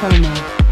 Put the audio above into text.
This.